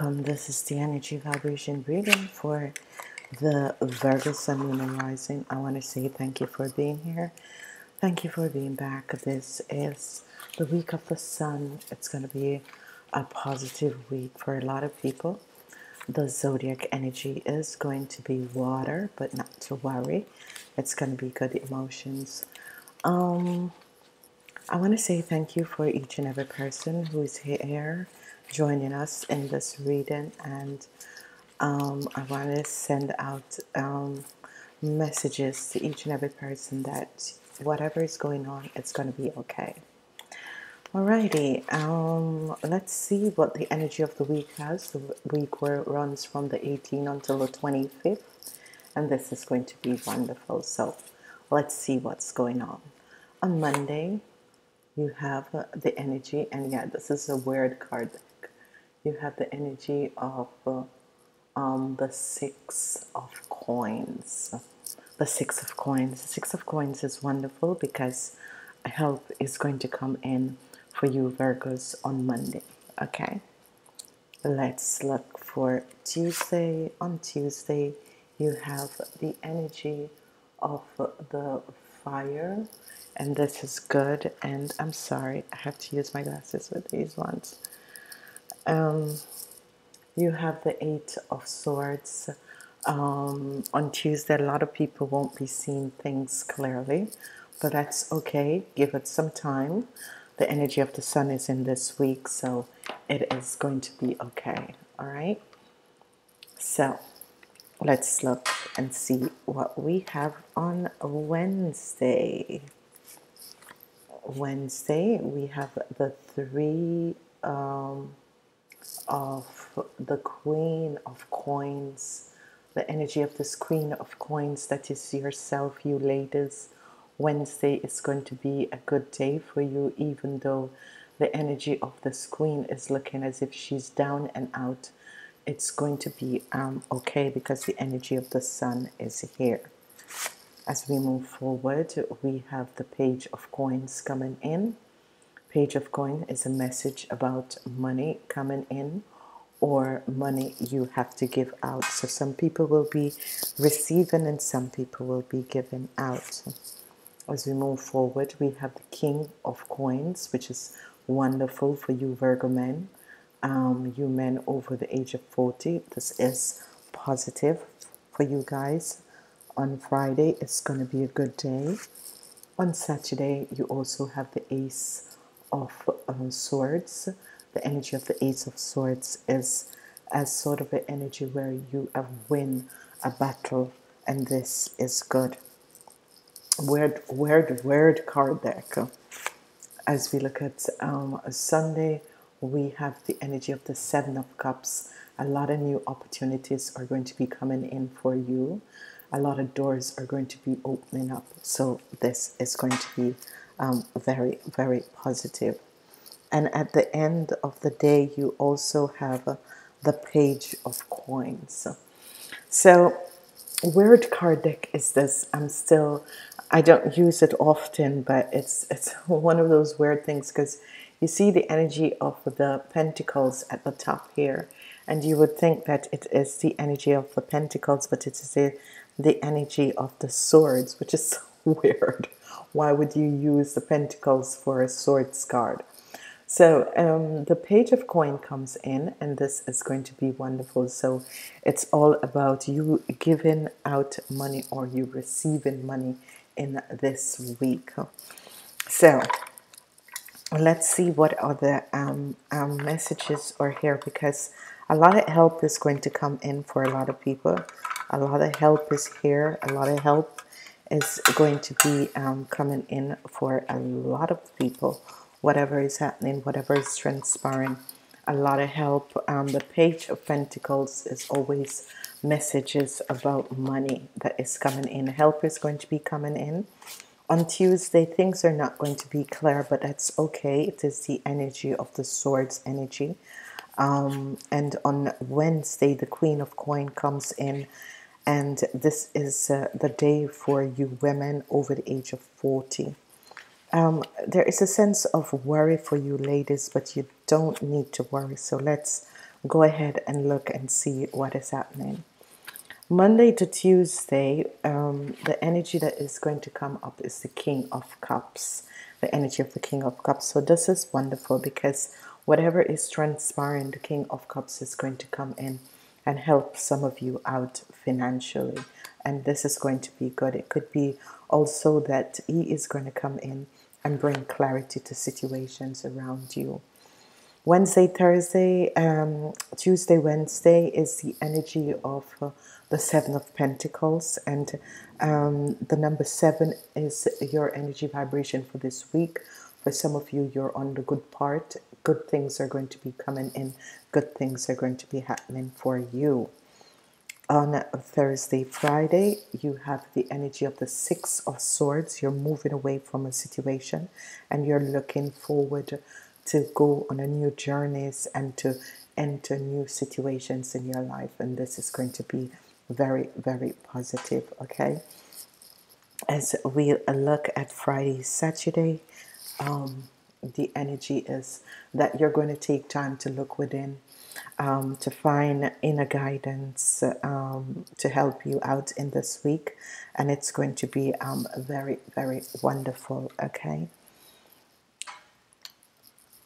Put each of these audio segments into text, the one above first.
Welcome. This is the energy vibration reading for the Virgo Sun Moon and Rising. I want to say thank you for being here. Thank you for being back. This is the week of the Sun. It's going to be a positive week for a lot of people. The zodiac energy is going to be water, but not to worry. It's going to be good emotions. Um, I want to say thank you for each and every person who is here joining us in this reading and um, I want to send out um, messages to each and every person that whatever is going on, it's going to be okay. Alrighty, um, let's see what the energy of the week has. The week where runs from the 18th until the 25th, and this is going to be wonderful. So let's see what's going on. On Monday, you have the energy, and yeah, this is a weird card you have the energy of uh, um, the six of coins. The six of coins. The six of coins is wonderful because help is going to come in for you Virgos on Monday okay? Let's look for Tuesday. On Tuesday you have the energy of the fire and this is good and I'm sorry I have to use my glasses with these ones um, you have the Eight of Swords. Um, on Tuesday, a lot of people won't be seeing things clearly, but that's okay. Give it some time. The energy of the sun is in this week, so it is going to be okay. All right. So let's look and see what we have on Wednesday. Wednesday, we have the three. Um, of the Queen of Coins, the energy of this Queen of Coins that is yourself, you ladies. Wednesday is going to be a good day for you, even though the energy of this Queen is looking as if she's down and out. It's going to be um, okay because the energy of the Sun is here. As we move forward, we have the Page of Coins coming in Page of coin is a message about money coming in or money you have to give out. So some people will be receiving and some people will be giving out. As we move forward, we have the King of Coins, which is wonderful for you Virgo men. Um, you men over the age of 40, this is positive for you guys. On Friday, it's going to be a good day. On Saturday, you also have the Ace of um, Swords, the energy of the Ace of Swords is as sort of an energy where you have win a battle, and this is good. Weird, weird, weird card deck. As we look at um, Sunday, we have the energy of the Seven of Cups. A lot of new opportunities are going to be coming in for you. A lot of doors are going to be opening up. So this is going to be um, very, very positive. And at the end of the day, you also have uh, the page of coins. So, weird card deck is this? I'm still, I don't use it often, but it's it's one of those weird things because you see the energy of the pentacles at the top here, and you would think that it is the energy of the pentacles, but it is the, the energy of the swords, which is so weird why would you use the pentacles for a swords card? So um, the page of coin comes in and this is going to be wonderful. So it's all about you giving out money or you receiving money in this week. So let's see what other um, um, messages are here because a lot of help is going to come in for a lot of people. A lot of help is here. A lot of help is going to be um, coming in for a lot of people. Whatever is happening whatever is transpiring a lot of help. Um, the page of pentacles is always messages about money that is coming in. Help is going to be coming in. On Tuesday things are not going to be clear but that's okay. It is the energy of the swords energy. Um, and on Wednesday the queen of coin comes in and this is uh, the day for you women over the age of 40 um, there is a sense of worry for you ladies but you don't need to worry so let's go ahead and look and see what is happening. Monday to Tuesday, um, the energy that is going to come up is the King of Cups, the energy of the King of Cups. So this is wonderful because whatever is transpiring, the King of Cups is going to come in and help some of you out financially. And this is going to be good. It could be also that He is going to come in and bring clarity to situations around you. Wednesday, Thursday, um, Tuesday, Wednesday is the energy of uh, the Seven of Pentacles, and um, the number seven is your energy vibration for this week. For some of you, you're on the good part. Good things are going to be coming in, good things are going to be happening for you. On Thursday, Friday, you have the energy of the Six of Swords. You're moving away from a situation and you're looking forward to go on a new journeys and to enter new situations in your life. And this is going to be very, very positive. Okay. As we look at Friday, Saturday, um, the energy is that you're going to take time to look within, um, to find inner guidance um, to help you out in this week, and it's going to be um, very, very wonderful. Okay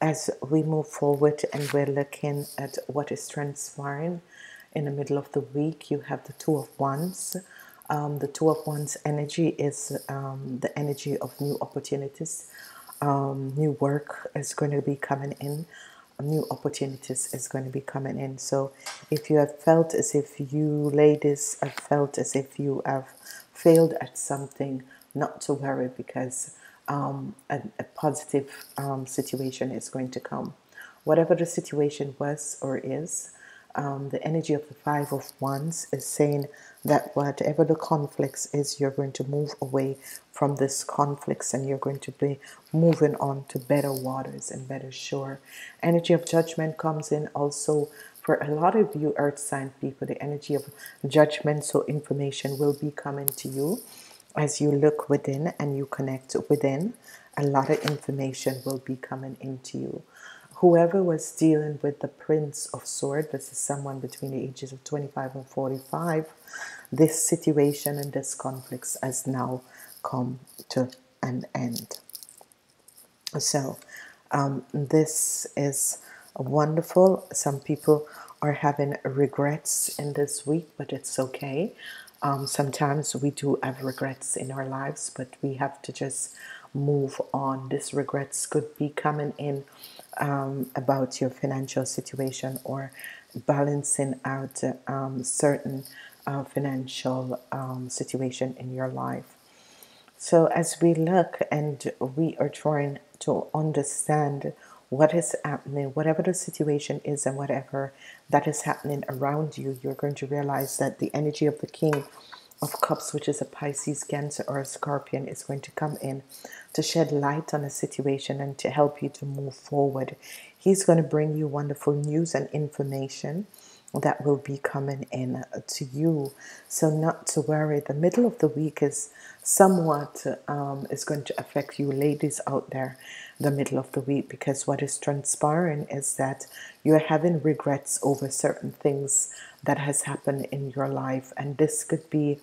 as we move forward and we're looking at what is transpiring in the middle of the week, you have the Two of Wands. Um, the Two of Wands energy is um, the energy of new opportunities. Um, new work is going to be coming in. New opportunities is going to be coming in. So, if you have felt as if you ladies have felt as if you have failed at something, not to worry because um, a, a, positive um, situation is going to come. Whatever the situation was or is, um, the energy of the Five of Wands is saying that whatever the conflicts is, you're going to move away from this conflicts and you're going to be moving on to better waters and better shore. Energy of judgment comes in also for a lot of you earth sign people, the energy of judgment, so information will be coming to you as you look within and you connect within, a lot of information will be coming into you. Whoever was dealing with the Prince of Swords, this is someone between the ages of 25 and 45, this situation and this conflict has now come to an end. So, um, this is wonderful. Some people are having regrets in this week, but it's okay. Um, sometimes we do have regrets in our lives, but we have to just move on. These regrets could be coming in um, about your financial situation or balancing out um, certain uh, financial um, situation in your life. So as we look and we are trying to understand what is happening, whatever the situation is, and whatever that is happening around you, you're going to realize that the energy of the King of Cups, which is a Pisces, Cancer, or a Scorpion, is going to come in to shed light on a situation and to help you to move forward. He's going to bring you wonderful news and information that will be coming in to you. So, not to worry, the middle of the week is somewhat um, is going to affect you, ladies out there, the middle of the week, because what is transpiring is that you're having regrets over certain things that has happened in your life, and this could be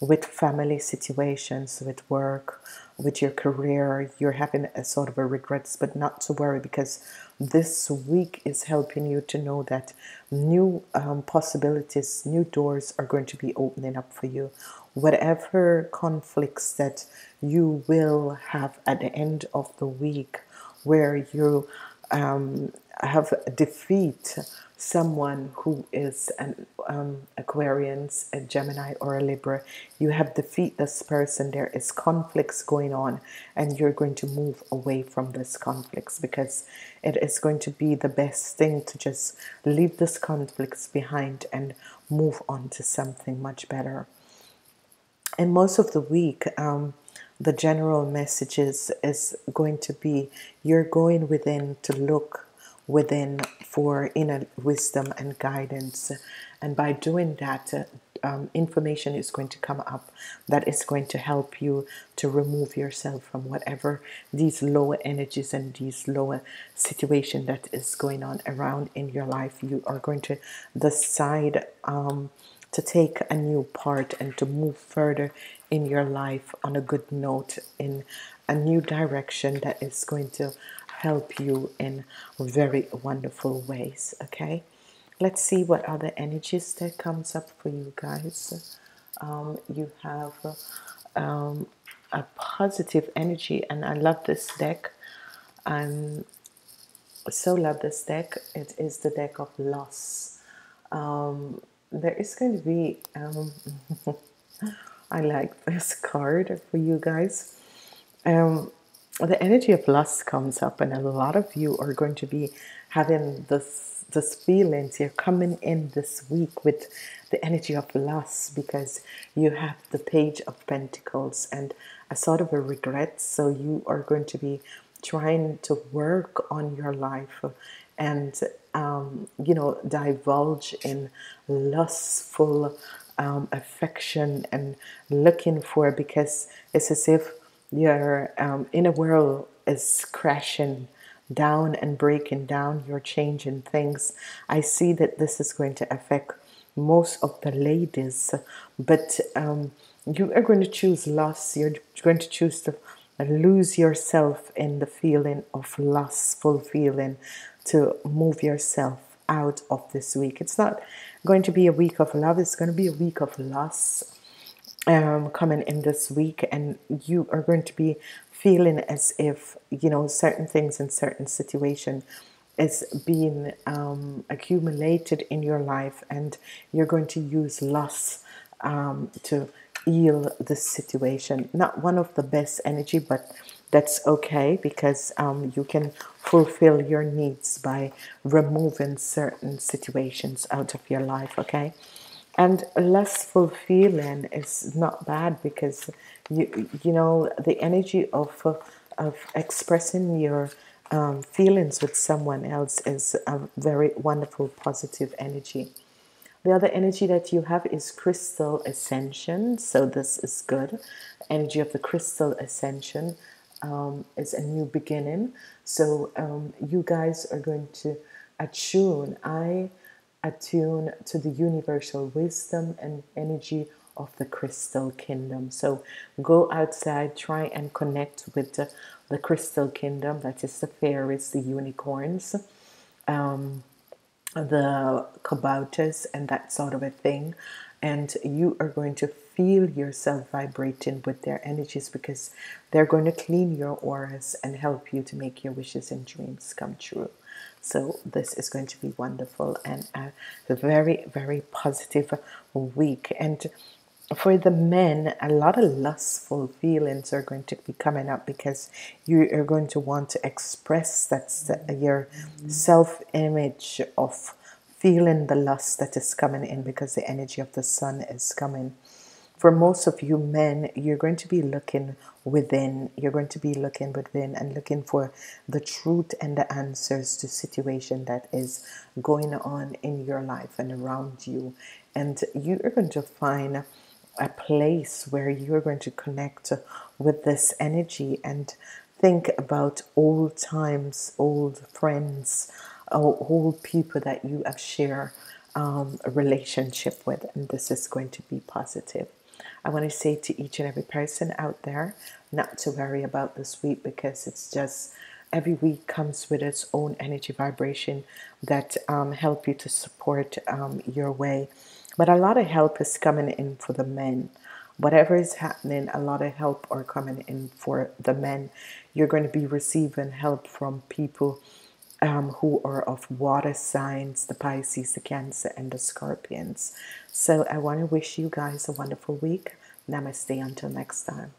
with family situations, with work, with your career, you're having a sort of a regrets, but not to worry because this week is helping you to know that new um, possibilities, new doors are going to be opening up for you. Whatever conflicts that you will have at the end of the week, where you um, have defeat someone who is an um, Aquarians, a Gemini, or a Libra, you have defeat this person. There is conflicts going on, and you're going to move away from this conflicts because it is going to be the best thing to just leave this conflicts behind and move on to something much better. And most of the week, um, the general messages is going to be you're going within to look within for inner wisdom and guidance. And by doing that, um, information is going to come up that is going to help you to remove yourself from whatever these lower energies and these lower situation that is going on around in your life. You are going to decide um, to take a new part and to move further in your life on a good note in a new direction that is going to help you in very wonderful ways okay? Let's see what other energies that comes up for you guys. Um, you have um, a positive energy and I love this deck. I'm so love this deck. It is the deck of loss. Um, there is going to be um, I like this card for you guys. Um, the energy of lust comes up and a lot of you are going to be having this this feelings you're coming in this week with the energy of lust because you have the page of pentacles and a sort of a regret. So you are going to be trying to work on your life and um, you know divulge in lustful um, affection and looking for because it's as if your um, inner world is crashing down and breaking down, you're changing things. I see that this is going to affect most of the ladies, but um, you are going to choose loss. You're going to choose to lose yourself in the feeling of lustful feeling to move yourself out of this week. It's not going to be a week of love, it's going to be a week of loss um, coming in this week, and you are going to be feeling as if you know certain things in certain situation is being um, accumulated in your life and you're going to use loss um, to heal this situation. Not one of the best energy but that's okay because um, you can fulfill your needs by removing certain situations out of your life okay and lustful feeling is not bad because you you know the energy of of expressing your um, feelings with someone else is a very wonderful positive energy. The other energy that you have is crystal ascension so this is good. Energy of the crystal ascension um, is a new beginning. So um, you guys are going to attune. I attune to the universal wisdom and energy of the crystal kingdom. So go outside, try and connect with the, the crystal kingdom that is the fairies, the unicorns, um, the kabouters, and that sort of a thing. And you are going to feel yourself vibrating with their energies because they're going to clean your auras and help you to make your wishes and dreams come true. So this is going to be wonderful and a very, very positive week. And for the men, a lot of lustful feelings are going to be coming up because you are going to want to express that your self-image of feeling the lust that is coming in because the energy of the sun is coming for most of you men, you're going to be looking within. You're going to be looking within and looking for the truth and the answers to situation that is going on in your life and around you. And you are going to find a place where you're going to connect with this energy and think about old times, old friends, old people that you have shared um, a relationship with, and this is going to be positive. I want to say to each and every person out there not to worry about this week because it's just every week comes with its own energy vibration that um, help you to support um, your way. But a lot of help is coming in for the men. Whatever is happening, a lot of help are coming in for the men. You're going to be receiving help from people um, who are of water signs, the Pisces, the Cancer, and the Scorpions. So I want to wish you guys a wonderful week. Namaste until next time.